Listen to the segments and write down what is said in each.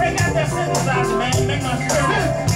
Break out that synthesizer, man. Make my spirit.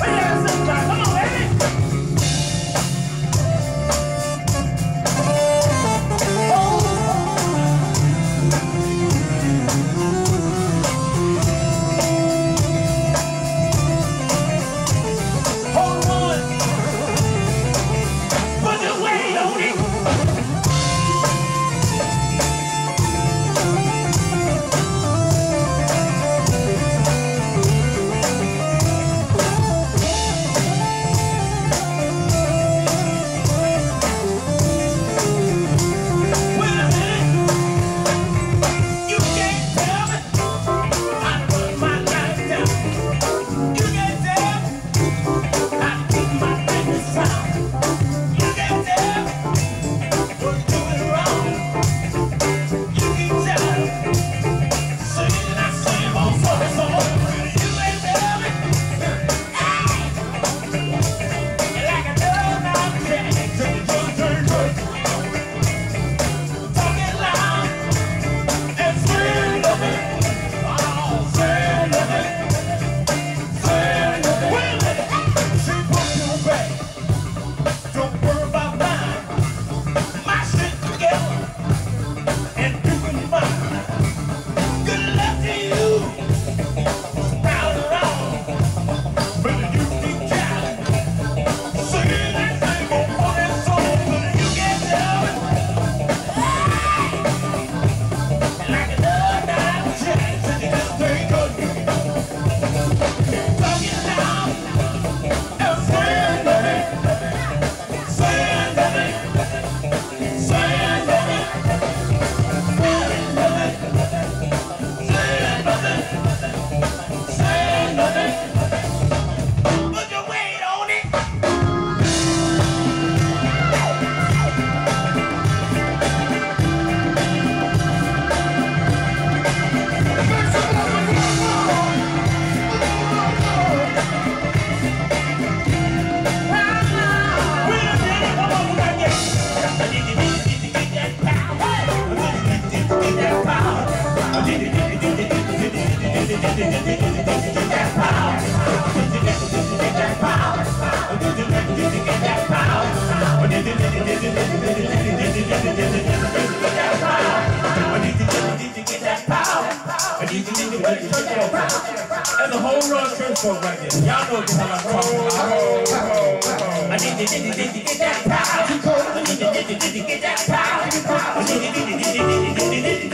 And the a whole run Trenchcoat right there. Y'all know what the hell I'm talking about. I need to, need need get that power. I need to, need need get that power. I need to, need to, need to, need to, need need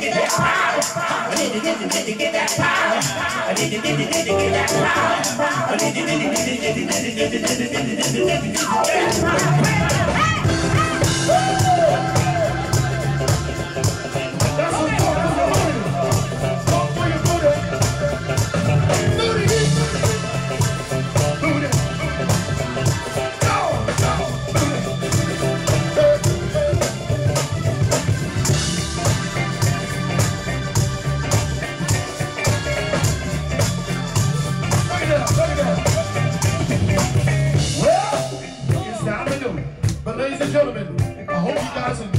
get that power. I need to, get that power. I need to, need need get that power. I need to, need to, need to, need to, need to, need to, need to, get that power. need to, Awesome.